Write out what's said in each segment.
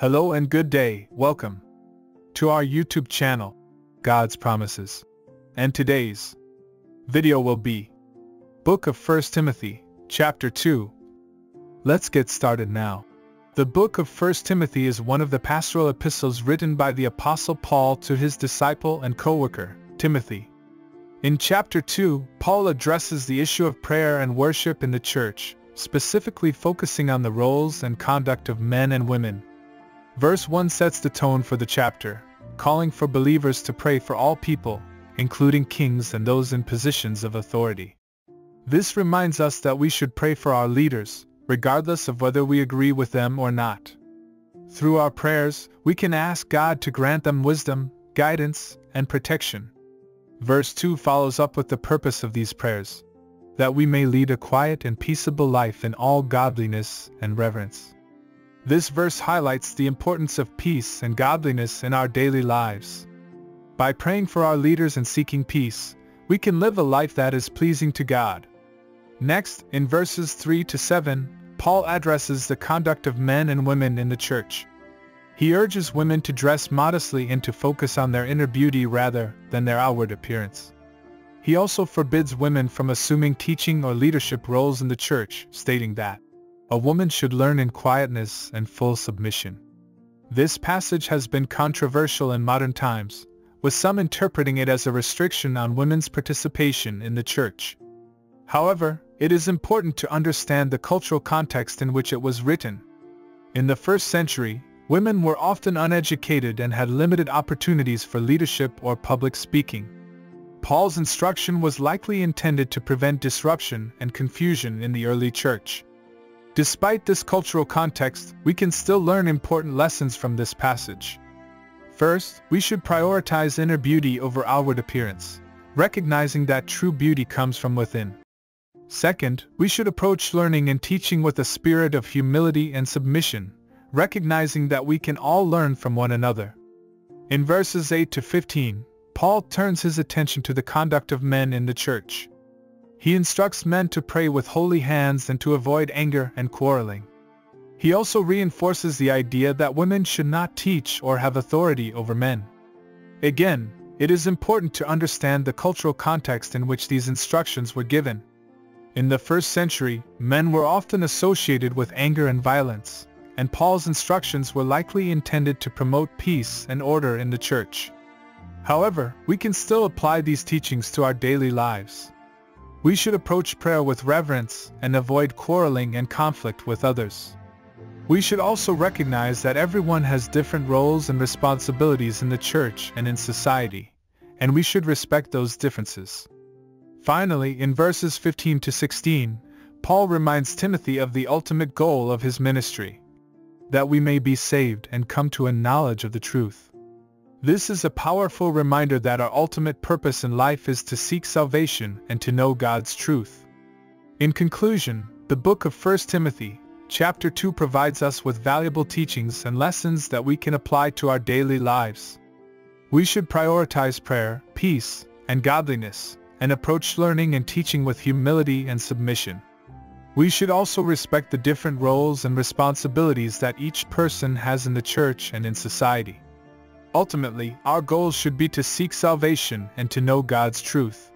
Hello and good day, welcome to our YouTube channel, God's Promises. And today's video will be Book of 1 Timothy, Chapter 2. Let's get started now. The book of 1 Timothy is one of the pastoral epistles written by the Apostle Paul to his disciple and co-worker, Timothy. In chapter 2, Paul addresses the issue of prayer and worship in the church, specifically focusing on the roles and conduct of men and women. Verse 1 sets the tone for the chapter, calling for believers to pray for all people, including kings and those in positions of authority. This reminds us that we should pray for our leaders, regardless of whether we agree with them or not. Through our prayers, we can ask God to grant them wisdom, guidance, and protection. Verse 2 follows up with the purpose of these prayers, that we may lead a quiet and peaceable life in all godliness and reverence. This verse highlights the importance of peace and godliness in our daily lives. By praying for our leaders and seeking peace, we can live a life that is pleasing to God. Next, in verses 3 to 7, Paul addresses the conduct of men and women in the church. He urges women to dress modestly and to focus on their inner beauty rather than their outward appearance. He also forbids women from assuming teaching or leadership roles in the church, stating that a woman should learn in quietness and full submission. This passage has been controversial in modern times, with some interpreting it as a restriction on women's participation in the church. However, it is important to understand the cultural context in which it was written. In the first century, women were often uneducated and had limited opportunities for leadership or public speaking. Paul's instruction was likely intended to prevent disruption and confusion in the early church. Despite this cultural context, we can still learn important lessons from this passage. First, we should prioritize inner beauty over outward appearance, recognizing that true beauty comes from within. Second, we should approach learning and teaching with a spirit of humility and submission, recognizing that we can all learn from one another. In verses 8 to 15, Paul turns his attention to the conduct of men in the church. He instructs men to pray with holy hands and to avoid anger and quarreling. He also reinforces the idea that women should not teach or have authority over men. Again, it is important to understand the cultural context in which these instructions were given. In the first century, men were often associated with anger and violence, and Paul's instructions were likely intended to promote peace and order in the church. However, we can still apply these teachings to our daily lives. We should approach prayer with reverence and avoid quarreling and conflict with others. We should also recognize that everyone has different roles and responsibilities in the church and in society, and we should respect those differences. Finally, in verses 15 to 16, Paul reminds Timothy of the ultimate goal of his ministry, that we may be saved and come to a knowledge of the truth. This is a powerful reminder that our ultimate purpose in life is to seek salvation and to know God's truth. In conclusion, the book of 1 Timothy, chapter 2 provides us with valuable teachings and lessons that we can apply to our daily lives. We should prioritize prayer, peace, and godliness, and approach learning and teaching with humility and submission. We should also respect the different roles and responsibilities that each person has in the church and in society. Ultimately, our goal should be to seek salvation and to know God's truth.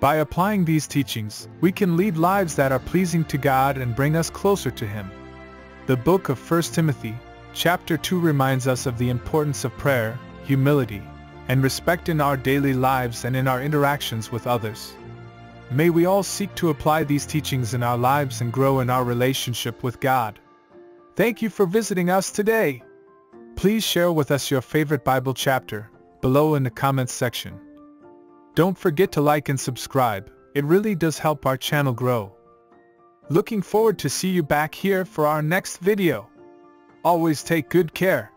By applying these teachings, we can lead lives that are pleasing to God and bring us closer to Him. The book of 1 Timothy, chapter 2 reminds us of the importance of prayer, humility, and respect in our daily lives and in our interactions with others. May we all seek to apply these teachings in our lives and grow in our relationship with God. Thank you for visiting us today. Please share with us your favorite Bible chapter below in the comments section. Don't forget to like and subscribe, it really does help our channel grow. Looking forward to see you back here for our next video. Always take good care.